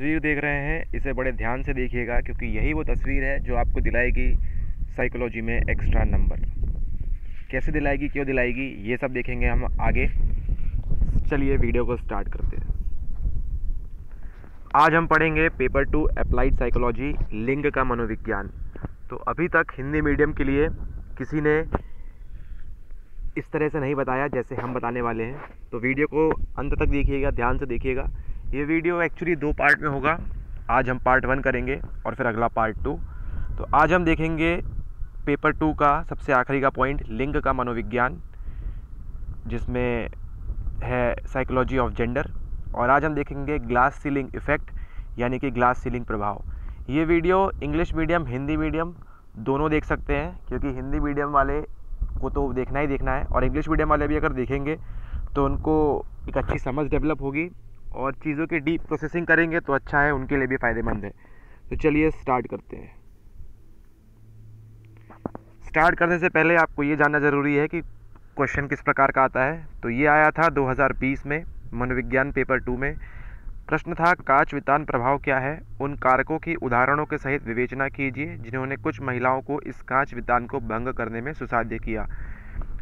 तस्वीर देख रहे हैं, इसे बड़े ध्यान से देखिएगा, क्योंकि यही वो तस्वीर है जो आपको दिलाएगी साइकोलॉजी में एक्स्ट्रा नंबर कैसे दिलाएगी, क्यों दिलाएगी, ये सब देखेंगे हम आगे। चलिए वीडियो को स्टार्ट करते हैं। आज हम पढ़ेंगे पेपर टू अप्लाइड साइकोलॉजी लिंग का मनोविज्ञान। तो अभी तक हिंदी मीडियम के लिए किसी ने इस तरह से नहीं बताया जैसे हम बताने वाले हैं। तो वीडियो को अंत तक देखिएगा, ध्यान से देखिएगा। ये वीडियो एक्चुअली दो पार्ट में होगा। आज हम पार्ट वन करेंगे और फिर अगला पार्ट टू तो आज हम देखेंगे पेपर टू का सबसे आखिरी का पॉइंट लिंग का मनोविज्ञान, जिसमें है साइकोलॉजी ऑफ़ जेंडर और आज हम देखेंगे ग्लास सीलिंग इफ़ेक्ट यानी कि ग्लास सीलिंग प्रभाव। ये video English medium Hindi medium दोनों देख सकते हैं, क्योंकि हिंदी मीडियम वाले को तो देखना ही देखना है। और इंग्लिश मीडियम वाले भी अगर देखेंगे तो उनको एक अच्छी समझ डेवलप होगी। और चीज़ों की डीप प्रोसेसिंग करेंगे तो अच्छा है, उनके लिए भी फ़ायदेमंद है। तो चलिए स्टार्ट करते हैं। स्टार्ट करने से पहले आपको ये जानना ज़रूरी है कि क्वेश्चन किस प्रकार का आता है। तो ये आया था 2020 में, मनोविज्ञान पेपर टू में। प्रश्न था, काच वितान प्रभाव क्या है? उन कारकों की उदाहरणों के सहित विवेचना कीजिए, जिन्होंने कुछ महिलाओं को इस कांच वितान को भंग करने में सुसाध्य किया।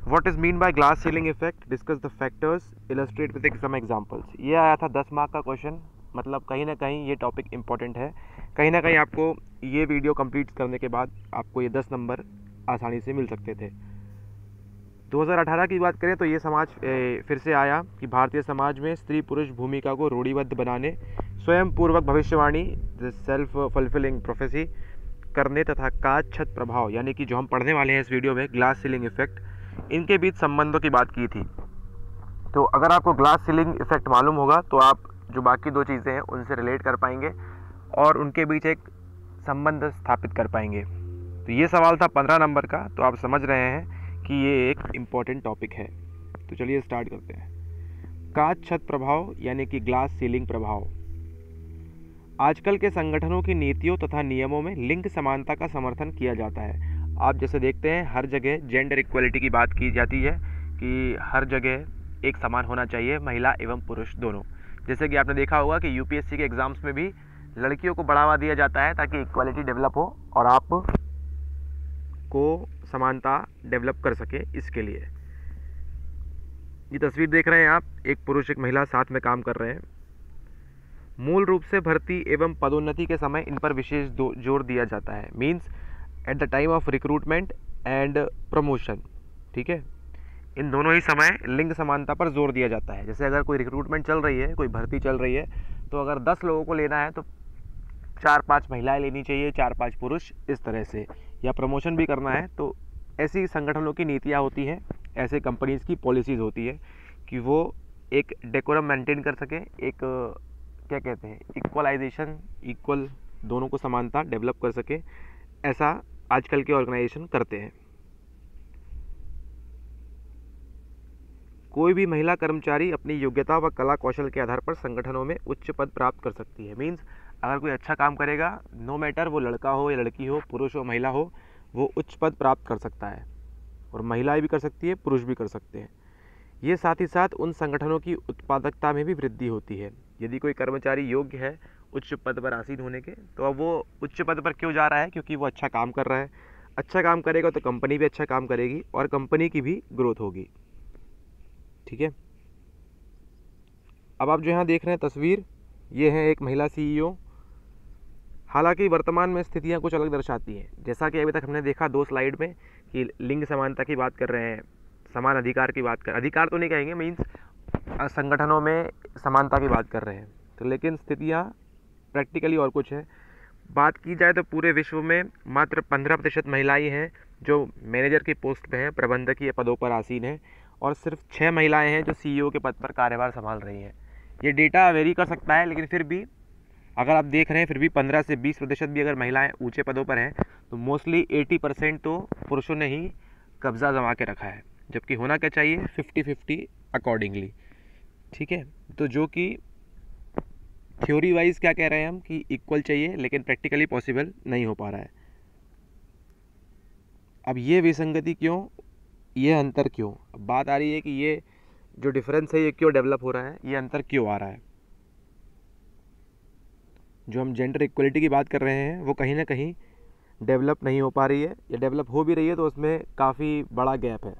What is mean by glass ceiling effect discuss the factors illustrate with some examples ये आया था दस मार्क का क्वेश्चन मतलब कहीं ना कहीं ये टॉपिक इंपॉर्टेंट है. कहीं ना कहीं आपको ये वीडियो कंप्लीट करने के बाद आपको ये दस नंबर आसानी से मिल सकते थे. 2018 की बात करें तो ये समाज फिर से आया कि भारतीय समाज में स्त्री पुरुष भूमिका को रूढ़िबद्ध बनाने स्वयं पूर्वक भविष्यवाणी सेल्फ फुलफिलिंग प्रोफेसी करने तथा काच छत प्रभाव, यानी कि जो हम पढ़ने वाले हैं इस वीडियो में ग्लास सीलिंग इफ़ेक्ट इनके बीच संबंधों की बात की थी। तो अगर आपको ग्लास सीलिंग इफ़ेक्ट मालूम होगा तो आप जो बाकी दो चीज़ें हैं, उनसे रिलेट कर पाएँगे और उनके बीच एक संबंध स्थापित कर पाएँगे। तो ये सवाल था पंद्रह नंबर का तो आप समझ रहे हैं कि ये एक इंपॉर्टेंट टॉपिक है। तो चलिए स्टार्ट करते हैं। काच छत प्रभाव, यानी कि ग्लास सीलिंग प्रभाव। आजकल के संगठनों की नीतियों तथा नियमों में लिंग समानता का समर्थन किया जाता है। आप जैसे देखते हैं, हर जगह जेंडर इक्वलिटी की बात की जाती है कि हर जगह एक समान होना चाहिए, महिला एवं पुरुष दोनों। जैसे कि आपने देखा होगा कि यूपीएससी के एग्ज़ाम्स में भी लड़कियों को बढ़ावा दिया जाता है ताकि इक्वलिटी डेवलप हो और आप को समानता डेवलप कर सके इसके लिए। ये तस्वीर देख रहे हैं आप, एक पुरुष, एक महिला साथ में काम कर रहे हैं। मूल रूप से भर्ती एवं पदोन्नति के समय इन पर विशेष ज़ोर दिया जाता है। Means at the time of recruitment and promotion ठीक है? इन दोनों ही समय लिंग समानता पर ज़ोर दिया जाता है। जैसे अगर कोई रिक्रूटमेंट चल रही है, कोई भर्ती चल रही है तो अगर दस लोगों को लेना है तो चार पाँच महिलाएँ लेनी चाहिए, चार पाँच पुरुष इस तरह से। या प्रमोशन भी करना है तो ऐसी संगठनों की नीतियाँ होती हैं, ऐसे कंपनीज़ की पॉलिसीज़ होती है, कि वो एक डेकोरम मेंटेन कर सके, एक, क्या कहते हैं इक्वलाइजेशन इक्वल दोनों को समानता डेवलप कर सके, ऐसा आजकल के ऑर्गेनाइजेशन करते हैं। कोई भी महिला कर्मचारी अपनी योग्यता व कला कौशल के आधार पर संगठनों में उच्च पद प्राप्त कर सकती है। मीन्स अगर कोई अच्छा काम करेगा नो मैटर वो लड़का हो या लड़की हो, पुरुष हो, महिला हो, वो उच्च पद प्राप्त कर सकता है। और महिलाएँ भी कर सकती है, पुरुष भी कर सकते हैं। ये साथ ही साथ उन संगठनों की उत्पादकता में भी वृद्धि होती है। यदि कोई कर्मचारी योग्य है उच्च पद पर आसीन होने के। तो अब वो उच्च पद पर क्यों जा रहा है? क्योंकि वो अच्छा काम कर रहा है। अच्छा काम करेगा तो कंपनी भी अच्छा काम करेगी और कंपनी की भी ग्रोथ होगी। ठीक है? अब आप जो यहाँ देख रहे हैं तस्वीर, ये है एक महिला सीईओ हालाँकि वर्तमान में स्थितियाँ कुछ अलग दर्शाती हैं। जैसा कि अभी तक हमने देखा दो स्लाइड में कि लिंग समानता की बात कर रहे हैं, समान अधिकार की बात कर, अधिकार तो नहीं कहेंगे मीन्स संगठनों में समानता की बात कर रहे हैं। तो लेकिन स्थितियाँ प्रैक्टिकली और कुछ है। बात की जाए तो पूरे विश्व में मात्र पंद्रह प्रतिशत महिलाएँ हैं, जो मैनेजर की पोस्ट पे हैं प्रबंधकीय पदों पर आसीन हैं और सिर्फ़ छः महिलाएँ हैं जो सीईओ के पद पर कार्यभार संभाल रही हैं। ये डेटा वेरी कर सकता है, लेकिन फिर भी अगर आप देख रहे हैं, फिर भी पंद्रह से बीस प्रतिशत भी अगर महिलाएँ ऊँचे पदों पर हैं तो मोस्टली एटी परसेंट तो पुरुषों ने ही कब्ज़ा जमा के रखा है, जबकि होना क्या चाहिए? फिफ्टी फिफ्टी अकॉर्डिंगली ठीक है? तो जो कि थ्योरी वाइज क्या कह रहे हैं हम? कि इक्वल चाहिए, लेकिन प्रैक्टिकली पॉसिबल नहीं हो पा रहा है। अब ये विसंगति क्यों? ये अंतर क्यों? अब बात आ रही है कि ये जो डिफरेंस है, ये क्यों डेवलप हो रहा है? ये अंतर क्यों आ रहा है? जो हम जेंडर इक्वलिटी की बात कर रहे हैं, वो कहीं ना कहीं डेवलप नहीं हो पा रही है। या डेवलप हो भी रही है तो उसमें काफ़ी बड़ा गैप है।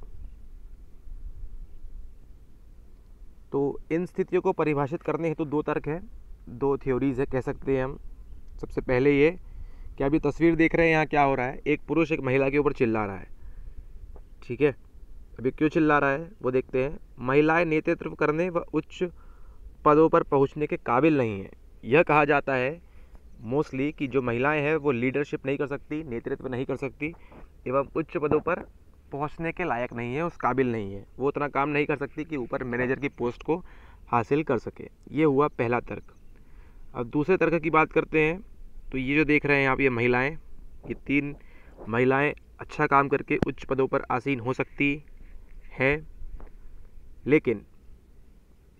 तो इन स्थितियों को परिभाषित करने हेतु तो दो तर्क हैं। दो थ्योरीज है, कह सकते हैं हम। सबसे पहले ये कि अभी तस्वीर देख रहे हैं, यहाँ क्या हो रहा है? एक पुरुष एक महिला के ऊपर चिल्ला रहा है। ठीक है? अभी क्यों चिल्ला रहा है? वो देखते हैं। महिलाएँ नेतृत्व करने व उच्च पदों पर पहुँचने के काबिल नहीं हैं। यह कहा जाता है मोस्टली कि जो महिलाएँ हैं, वो लीडरशिप नहीं कर सकती, नेतृत्व नहीं कर सकती, एवं उच्च पदों पर पहुँचने के लायक नहीं है, उस काबिल नहीं है। वो उतना काम नहीं कर सकती कि ऊपर मैनेजर की पोस्ट को हासिल कर सके। ये हुआ पहला तर्क। अब दूसरे तर्क की बात करते हैं तो ये जो देख रहे हैं आप, ये महिलाएँ, ये तीन महिलाएँ अच्छा काम करके उच्च पदों पर आसीन हो सकती हैं, लेकिन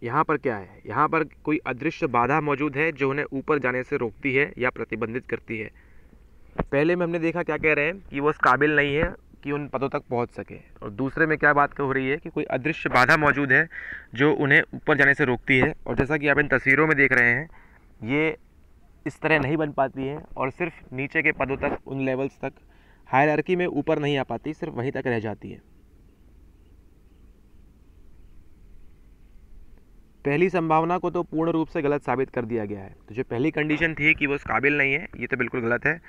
यहाँ पर क्या है? यहाँ पर कोई अदृश्य बाधा मौजूद है जो उन्हें ऊपर जाने से रोकती है या प्रतिबंधित करती है। पहले में हमने देखा क्या कह रहे हैं कि वो काबिल नहीं है कि उन पदों तक पहुँच सके। और दूसरे में क्या बात हो रही है कि कोई अदृश्य बाधा मौजूद है जो उन्हें ऊपर जाने से रोकती है। और जैसा कि आप इन तस्वीरों में देख रहे हैं ये इस तरह नहीं बन पाती है और सिर्फ़ नीचे के पदों तक, उन लेवल्स तक हायरकी में ऊपर नहीं आ पाती, सिर्फ़ वहीं तक रह जाती है। पहली संभावना को तो पूर्ण रूप से गलत साबित कर दिया गया है। तो जो पहली कंडीशन थी कि वो उस काबिल नहीं है, ये तो बिल्कुल गलत है।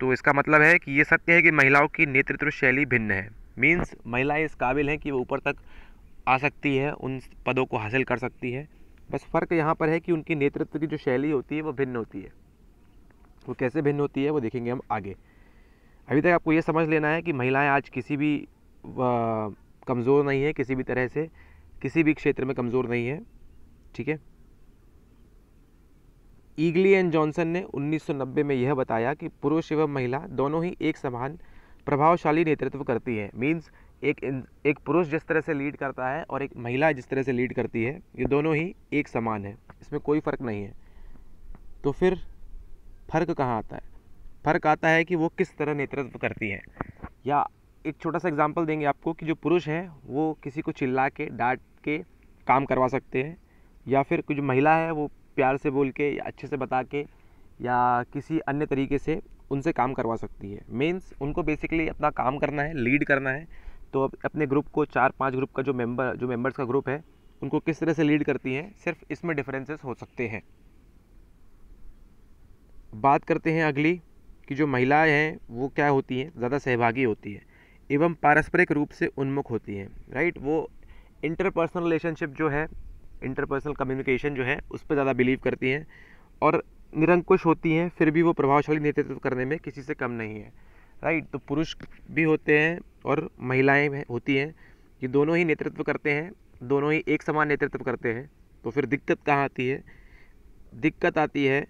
तो इसका मतलब है कि ये सत्य है कि महिलाओं की नेतृत्व शैली भिन्न है। मीन्स महिलाएँ इस काबिल हैं कि वो ऊपर तक आ सकती है, उन पदों को हासिल कर सकती है। बस फ़र्क यहाँ पर है कि उनकी नेतृत्व की जो शैली होती है, वो भिन्न होती है। वो कैसे भिन्न होती है, वो देखेंगे हम आगे। अभी तक आपको ये समझ लेना है कि महिलाएँ आज किसी भी कमज़ोर नहीं है किसी भी तरह से, किसी भी क्षेत्र में कमज़ोर नहीं है, ठीक है? ईगली एंड जॉनसन ने 1990 में यह बताया कि पुरुष एवं महिला दोनों ही एक समान प्रभावशाली नेतृत्व करती है। मींस एक एक पुरुष जिस तरह से लीड करता है और एक महिला जिस तरह से लीड करती है, ये दोनों ही एक समान है। इसमें कोई फ़र्क नहीं है। तो फिर फ़र्क कहाँ आता है? फ़र्क आता है कि वो किस तरह नेतृत्व करती है। या एक छोटा सा एग्ज़ाम्पल देंगे आपको कि जो पुरुष हैं, वो किसी को चिल्ला के, डांट के काम करवा सकते हैं, या फिर कुछ महिला है, वो प्यार से बोल के, या अच्छे से बता के, या किसी अन्य तरीके से उनसे काम करवा सकती है। मीन्स उनको बेसिकली अपना काम करना है लीड करना है तो अपने ग्रुप को चार पाँच ग्रुप का जो मेंबर जो मेंबर्स का ग्रुप है, उनको किस तरह से लीड करती हैं, सिर्फ़ इसमें डिफरेंसेस हो सकते हैं। बात करते हैं अगली कि जो महिलाएँ हैं, वो क्या होती हैं? ज़्यादा सहभागी होती है, एवं पारस्परिक रूप से उन्मुख होती हैं राइट वो इंटरपर्सनल रिलेशनशिप जो है इंटरपर्सनल कम्युनिकेशन जो है, उस पर ज़्यादा बिलीव करती हैं, और निरंकुश होती हैं, फिर भी वो प्रभावशाली नेतृत्व करने में किसी से कम नहीं है। राइट तो पुरुष भी होते हैं और महिलाएँ होती हैं ये दोनों ही नेतृत्व करते हैं, दोनों ही एक समान नेतृत्व करते हैं तो फिर दिक्कत कहाँ आती है? दिक्कत आती है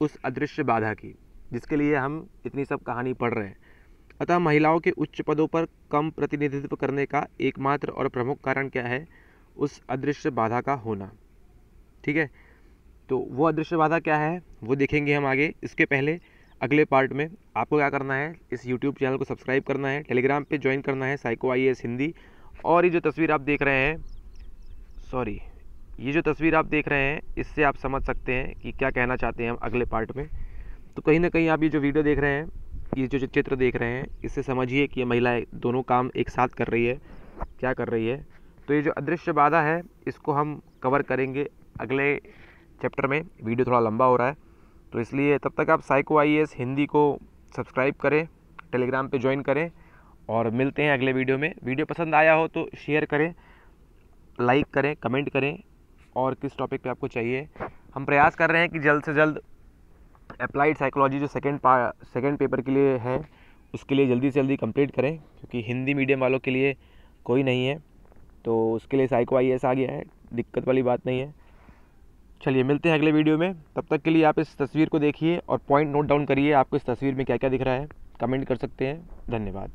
उस अदृश्य बाधा की, जिसके लिए हम इतनी सब कहानी पढ़ रहे हैं। अतः महिलाओं के उच्च पदों पर कम प्रतिनिधित्व करने का एकमात्र और प्रमुख कारण क्या है? उस अदृश्य बाधा का होना। ठीक है? तो वो अदृश्य बाधा क्या है? वो देखेंगे हम आगे। इसके पहले अगले पार्ट में आपको क्या करना है, इस यूट्यूब चैनल को सब्सक्राइब करना है टेलीग्राम पे ज्वाइन करना है साइको आई हिंदी और ये जो तस्वीर आप देख रहे हैं सॉरी ये जो तस्वीर आप देख रहे हैं, इससे आप समझ सकते हैं कि क्या कहना चाहते हैं हम अगले पार्ट में। तो कहीं ना कहीं आप ये जो वीडियो देख रहे हैं, ये जो चित्र देख रहे हैं, इससे समझिए कि ये महिलाएँ दोनों काम एक साथ कर रही है, क्या कर रही है। तो ये जो अदृश्य बाधा है, इसको हम कवर करेंगे अगले चैप्टर में। वीडियो थोड़ा लंबा हो रहा है। तो इसलिए तब तक आप साइको आई हिंदी को सब्सक्राइब करें टेलीग्राम पे ज्वाइन करें और मिलते हैं अगले वीडियो में। वीडियो पसंद आया हो तो शेयर करें लाइक करें कमेंट करें और किस टॉपिक पे आपको चाहिए। हम प्रयास कर रहे हैं कि जल्द से जल्द अप्लाइड साइकोलॉजी जो सेकेंड पा सेकेंड पेपर के लिए है, उसके लिए जल्दी से जल्दी कंप्लीट करें, क्योंकि हिंदी मीडियम वालों के लिए कोई नहीं है। तो उसके लिए साइको आई आ गया है, दिक्कत वाली बात नहीं है। चलिए मिलते हैं अगले वीडियो में। तब तक के लिए आप इस तस्वीर को देखिए और पॉइंट नोट डाउन करिए, आपको इस तस्वीर में क्या क्या दिख रहा है। कमेंट कर सकते हैं। धन्यवाद।